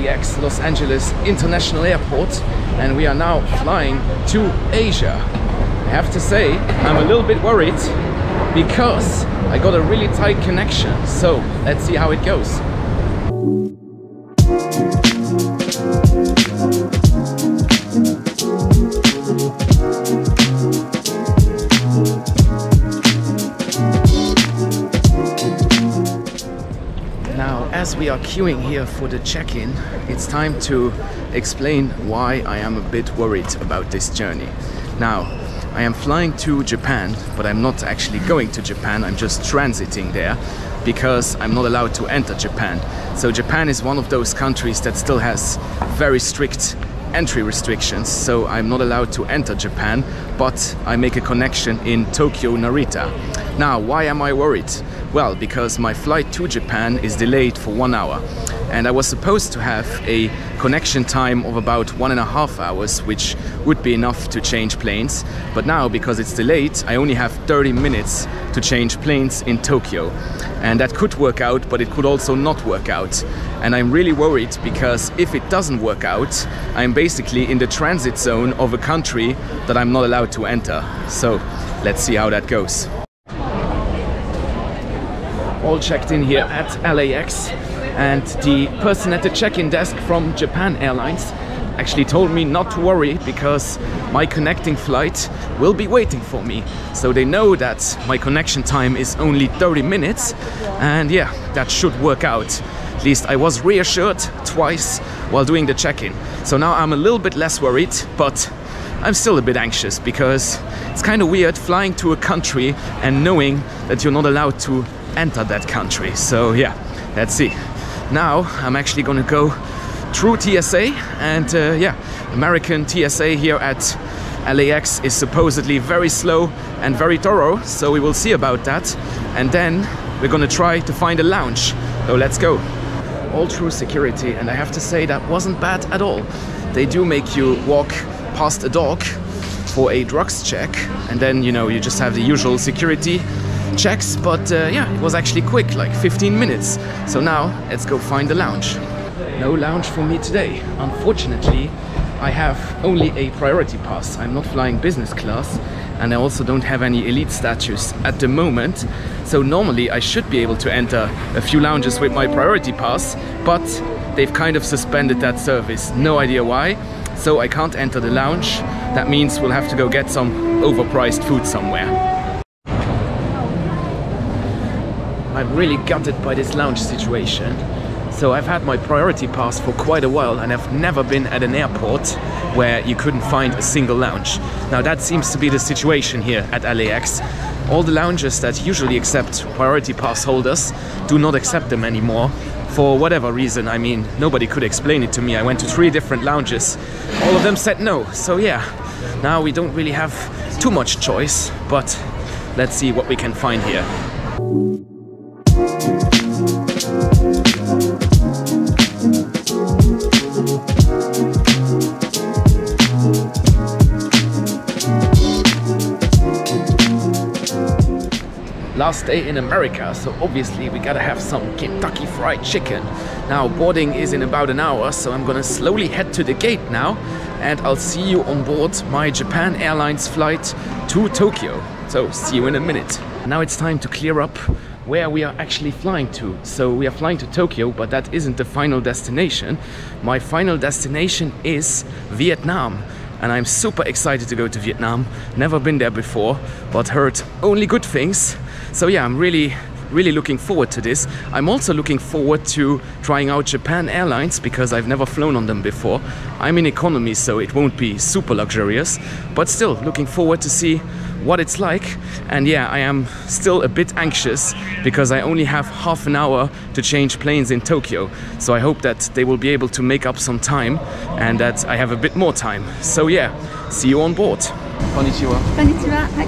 LAX Los Angeles International Airport and we are now flying to Asia. I have to say I'm a little bit worried because I got a really tight connection. So let's see how it goes. Are queuing here for the check-in, it's time to explain why I am a bit worried about this journey. Now, I am flying to Japan, but I'm not actually going to Japan, I'm just transiting there because I'm not allowed to enter Japan. So Japan is one of those countries that still has very strict entry restrictions, so I'm not allowed to enter Japan, but I make a connection in Tokyo Narita. Now, why am I worried? Well, because my flight to Japan is delayed for one hour and I was supposed to have a connection time of about one and a half hours, which would be enough to change planes. But now, because it's delayed, I only have 30 minutes to change planes in Tokyo. And that could work out, but it could also not work out. And I'm really worried because if it doesn't work out, I'm basically in the transit zone of a country that I'm not allowed to enter. So let's see how that goes. All checked in here at LAX and the person at the check-in desk from Japan Airlines actually told me not to worry because my connecting flight will be waiting for me. So they know that my connection time is only 30 minutes and yeah, that should work out. At least I was reassured twice while doing the check-in. So now I'm a little bit less worried, but I'm still a bit anxious because it's kind of weird flying to a country and knowing that you're not allowed to enter that country. So yeah, let's see. Now I'm actually gonna go through TSA and uh, yeah, American TSA here at LAX is supposedly very slow and very thorough, so we will see about that. And then we're gonna try to find a lounge. So let's go. All through security, and I have to say that wasn't bad at all. They do make you walk past a dog for a drugs check, and then you know you just have the usual security checks. But uh, yeah, it was actually quick, like 15 minutes. So now let's go find a lounge. No lounge for me today. Unfortunately, I have only a priority pass. I'm not flying business class and I also don't have any elite status at the moment. So normally I should be able to enter a few lounges with my priority pass, but they've kind of suspended that service. No idea why. So I can't enter the lounge. That means we'll have to go get some overpriced food somewhere. I'm really gutted by this lounge situation. So I've had my priority pass for quite a while and I've never been at an airport where you couldn't find a single lounge. Now that seems to be the situation here at LAX. All the lounges that usually accept priority pass holders do not accept them anymore for whatever reason. I mean, nobody could explain it to me. I went to three different lounges. All of them said no. So yeah, now we don't really have too much choice, but let's see what we can find here. Last day in America, so obviously we gotta have some Kentucky Fried Chicken. Now boarding is in about an hour, so I'm gonna slowly head to the gate now and I'll see you on board my Japan Airlines flight to Tokyo. So see you in a minute. Now it's time to clear up where we are actually flying to. So we are flying to Tokyo, but that isn't the final destination. My final destination is Vietnam and I'm super excited to go to Vietnam. Never been there before, but heard only good things. So yeah, I'm really really looking forward to this. I'm also looking forward to trying out Japan Airlines because I've never flown on them before. I'm in economy, so it won't be super luxurious, but still looking forward to see what it's like. And yeah, I am still a bit anxious because I only have half an hour to change planes in Tokyo. So I hope that they will be able to make up some time and that I have a bit more time. So yeah, see you on board. Konnichiwa. Konnichiwa. Hi,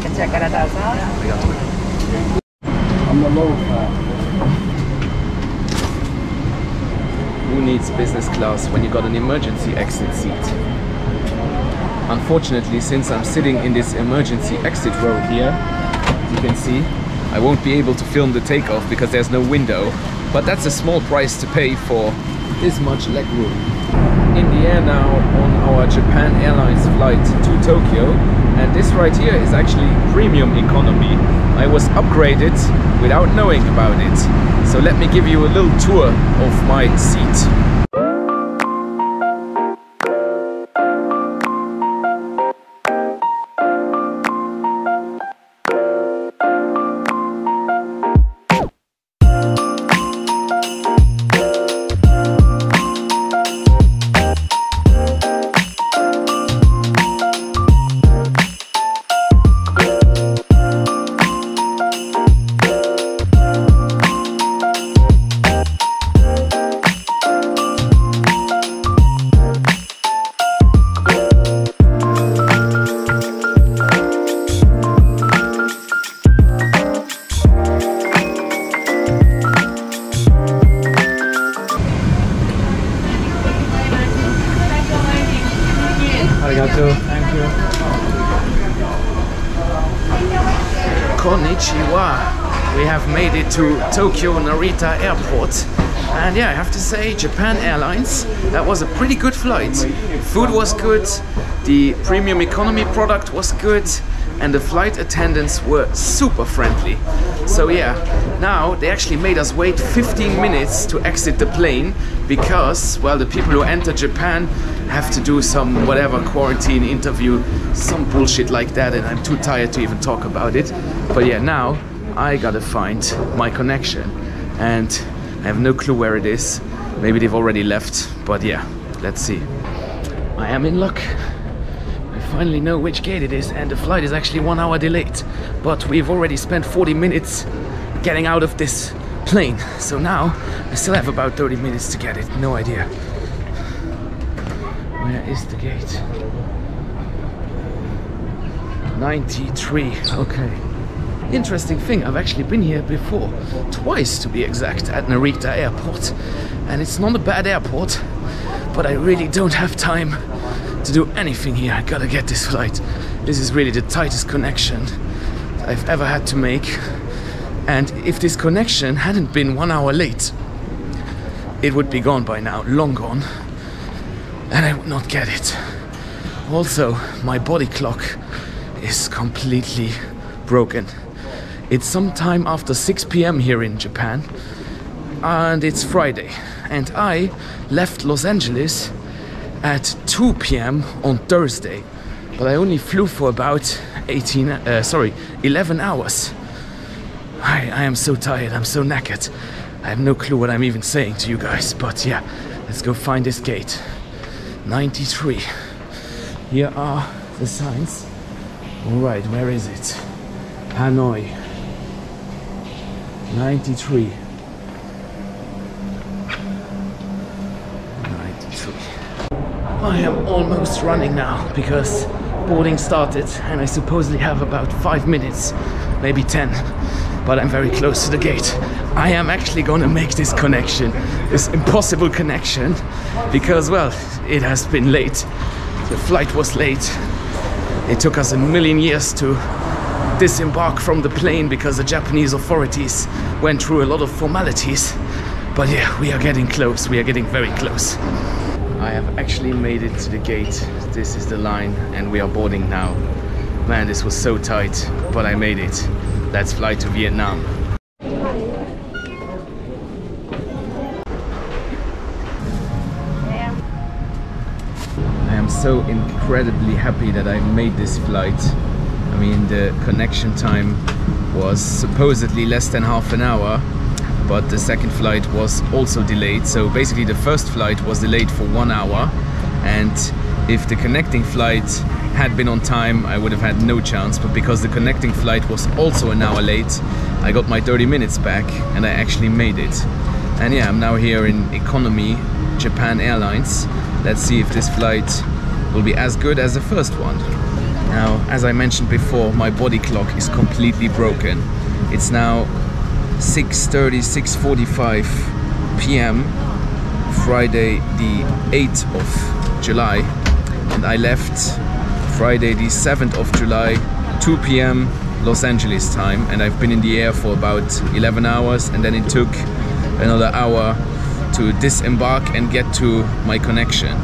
I'm Who needs business class when you got an emergency exit seat? Unfortunately, since I'm sitting in this emergency exit row here, you can see, I won't be able to film the takeoff because there's no window. But that's a small price to pay for this much leg room. In the air now on our Japan Airlines flight to Tokyo and this right here is actually premium economy. I was upgraded without knowing about it. So let me give you a little tour of my seat. Konnichiwa. We have made it to Tokyo Narita Airport. And yeah, I have to say, Japan Airlines, that was a pretty good flight. Food was good, the premium economy product was good, and the flight attendants were super friendly. So yeah, now they actually made us wait 15 minutes to exit the plane because, well, the people who enter Japan have to do some whatever quarantine interview, some bullshit like that, and I'm too tired to even talk about it. But yeah, now I gotta find my connection, and I have no clue where it is. Maybe they've already left, but yeah, let's see. I am in luck. I finally know which gate it is, and the flight is actually one hour delayed. But we've already spent 40 minutes getting out of this plane, so now I still have about 30 minutes to get it. No idea. Where is the gate? 93, okay. Interesting thing, I've actually been here before, twice to be exact, at Narita Airport. And it's not a bad airport, but I really don't have time to do anything here. I gotta get this flight. This is really the tightest connection I've ever had to make. And if this connection hadn't been one hour late, it would be gone by now, long gone. And I would not get it. Also, my body clock is completely broken. It's sometime after 6 pm here in Japan, and it's Friday. And I left Los Angeles at 2 p.m. on Thursday, but I only flew for about 18, uh, sorry, 11 hours. I, I am so tired, I'm so knackered. I have no clue what I'm even saying to you guys, but yeah, let's go find this gate. 93. Here are the signs. Alright, where is it? Hanoi. 93. 93. I am almost running now because boarding started and I supposedly have about five minutes, maybe 10. But I'm very close to the gate. I am actually gonna make this connection, this impossible connection, because, well, it has been late. The flight was late. It took us a million years to disembark from the plane because the Japanese authorities went through a lot of formalities. But yeah, we are getting close. We are getting very close. I have actually made it to the gate. This is the line, and we are boarding now. Man, this was so tight, but I made it. Let's fly to Vietnam. I am so incredibly happy that I made this flight. I mean, the connection time was supposedly less than half an hour, but the second flight was also delayed. So basically, the first flight was delayed for one hour, and if the connecting flight had been on time, I would have had no chance. But because the connecting flight was also an hour late, I got my 30 minutes back and I actually made it. And yeah, I'm now here in economy Japan Airlines. Let's see if this flight will be as good as the first one. Now, as I mentioned before, my body clock is completely broken. It's now 6.30, 6.45 p.m. Friday the 8th of July and I left Friday the 7th of July 2 p.m. Los Angeles time and I've been in the air for about 11 hours and then it took another hour to disembark and get to my connection.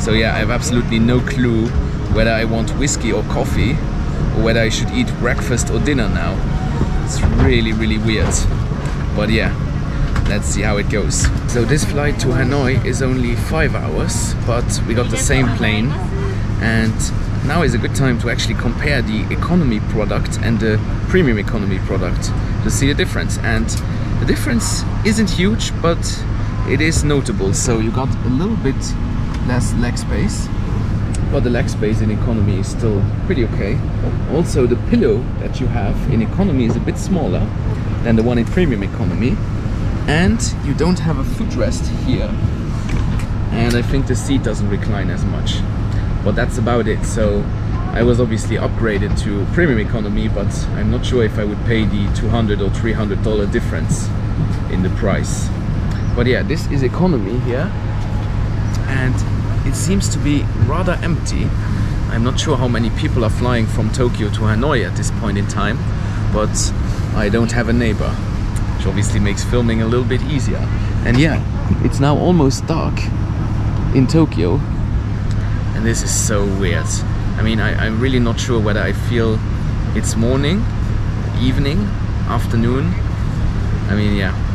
So yeah, I have absolutely no clue whether I want whiskey or coffee or whether I should eat breakfast or dinner now. It's really, really weird. But yeah, let's see how it goes. So this flight to Hanoi is only five hours, but we got the same plane and now is a good time to actually compare the economy product and the premium economy product to see the difference. And the difference isn't huge, but it is notable. So you got a little bit less leg space, but the leg space in economy is still pretty okay. Also, the pillow that you have in economy is a bit smaller than the one in premium economy, and you don't have a footrest here. And I think the seat doesn't recline as much. But that's about it. So I was obviously upgraded to premium economy but I'm not sure if I would pay the 200 or 300 dollar difference in the price. But yeah this is economy here. And it seems to be rather empty. I'm not sure how many people are flying from Tokyo to Hanoi at this point in time but I don't have a neighbor which obviously makes filming a little bit easier. And yeah it's now almost dark in Tokyo. And this is so weird. I mean I, am really not sure whether I feel it's morning evening afternoon. I mean yeah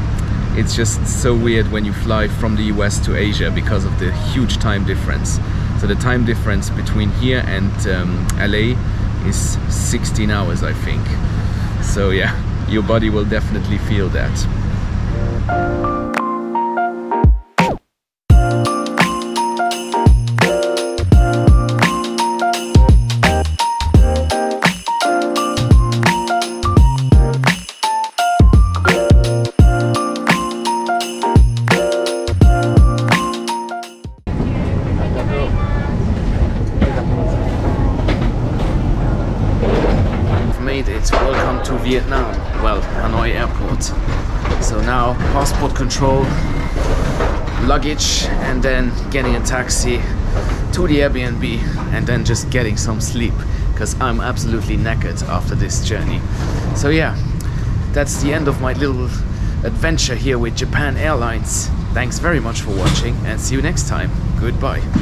it's just so weird when you fly from the US to Asia because of the huge time difference. So the time difference between here and um, LA is 16 hours I think. So yeah your body will definitely feel that Vietnam, well, Hanoi airport. So now passport control, luggage, and then getting a taxi to the Airbnb and then just getting some sleep because I'm absolutely knackered after this journey. So yeah, that's the end of my little adventure here with Japan Airlines. Thanks very much for watching and see you next time. Goodbye.